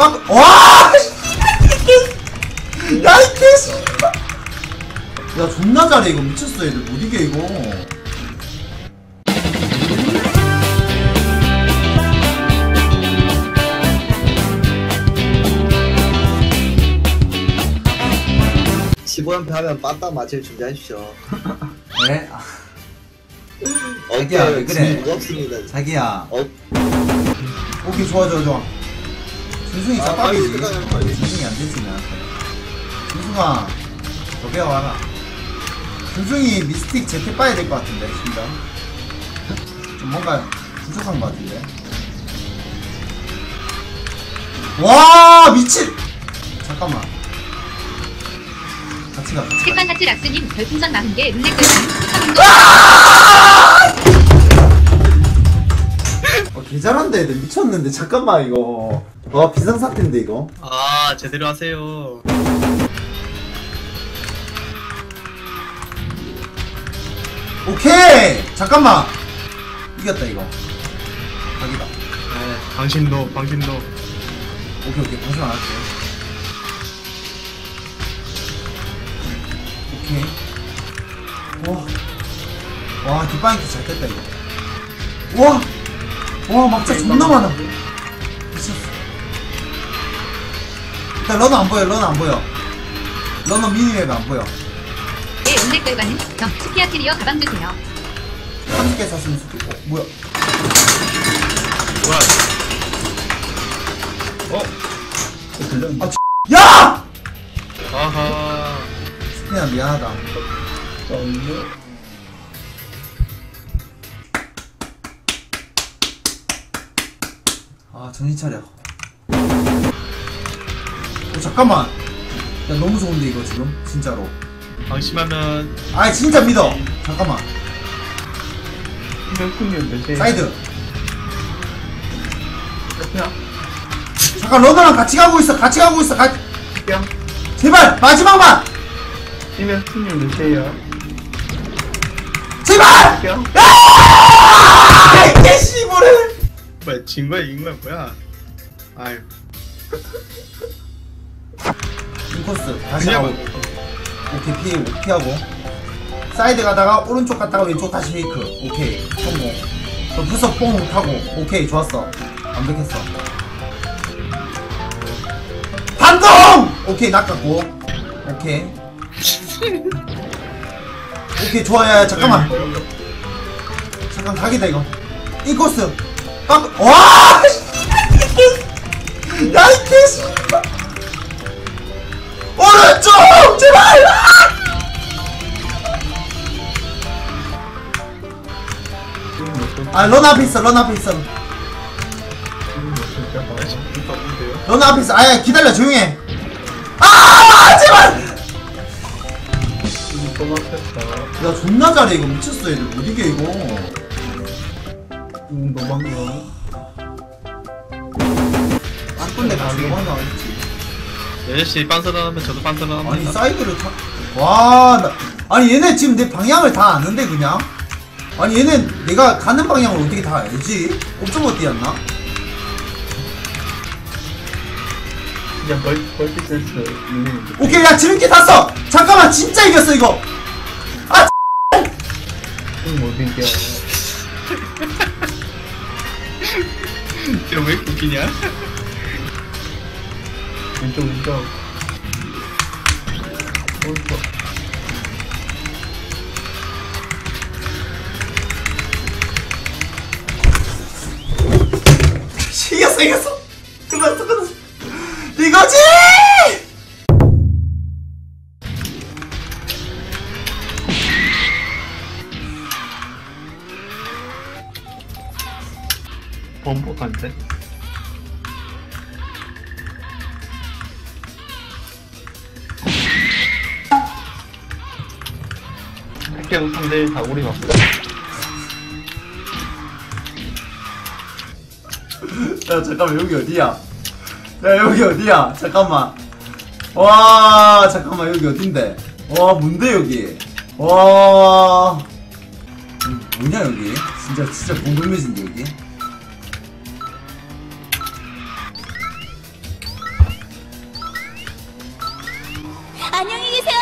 빡, 와! 야, 이 개씨! 야, 존나 잘해, 이거. 미쳤어, 애들. 못 이겨, 이거. 시보연패 하면 빠따 맞을 준비하십시오. 네? 아, 어깨 자기야, 왜 그래? 짐이 무겁습니다. 자기야. 어, 오케이, 좋아, 좋아, 좋아. 준승이 아. 빨리 들어가요, 빨리. 준승이 안 되지, 나한테. 준승아, 너 배워와라. 준승이 미스틱 제트 빠야 될 것 같은데, 진짜. 좀 뭔가 부족한 것 같은데. 와, 미친! 잠깐만. 같이 가, 같이 가. 책방 하트 락스님 별풍선 40개 룬넥 걸림 개 잘한다, 애들. 미쳤는데. 잠깐만, 이거. 와, 비상사태인데, 이거. 아 제대로 하세요. 오케이! 잠깐만! 이겼다, 이거. 각이다. 네, 당신도 당신도 오케이 오케이 방송 안 할게 오케이 와와 뒷방이 잘 뺐다 이거 와 와 막자 존나 많아. 미쳤어. 일단 러너 안 보여 러너 안 보여. 러너 미니맵 안 보여. 네 룬넥 결과는 점 스피아 트리어 가방 주세요. 30개 샀으면 좋겠고 어, 뭐야? 뭐야? 어? 야! 아하. 스피나 미안하다 아 정신 차려. 어 잠깐만. 야 너무 좋은데 이거 지금? 진짜로. 방심하면 아 진짜 믿어. 잠깐만. 사이드. 잠깐 러너랑 같이 가고 있어. 같이 가고 있어. 가... 제발 마지막만 이면 승률 넣으세요. 제발! 뿅. 아! 이 개씨부를 뭐야 진 거야 이긴 거야 뭐야? 아유. 인코스. 다시 그냥 하고. 오케이 피 피하고. 사이드 가다가 오른쪽 갔다가 왼쪽 다시 fake. 오케이 성공. 또 부서 뽕 타고. 오케이 좋았어. 완벽했어. 반동! 오케이 낚았고. 오케이. 오케이 좋아요. 잠깐만. 잠깐 각이다 이거. 인코스 빡와! 야이 개씨 오른쪽 제발 아런 앞에 있어 런 앞에 있어? 런 앞에 있어. 아야 기다려 조용해. 아 제발. 야 존나 잘해 이거. 미쳤어 얘들. 못 이겨 이거 음, 도망가. 안건데 같이 도망가 알지 여자씨 빤스런 하면 저도 빤스런 아니 합니다. 사이드를 타 와 나... 아니 얘네 지금 내 방향을 다 아는데 그냥 아니 얘네 내가 가는 방향을 어떻게 다 알지? 옵저버 뛰었나? 그냥 벌, 벌칙 센스 있는데. 오케이 야 지름길 탔어 잠깐만 진짜 이겼어 이거 아못 이겨. 쟤왜 이렇게 웃기냐? 왼쪽, 왼쪽. 오른쪽. 이겼어 이겼어 끝났어 끝났어 이거지 범벅한 이렇게 웃긴데 다 우리 맞고 야 잠깐만 여기 어디야? 야 여기 어디야? 잠깐만 와 잠깐만 여기 어딘데? 와 뭔데 여기? 와 뭐냐 여기? 진짜 진짜 공불묘지인데 여기? 안녕히 계세요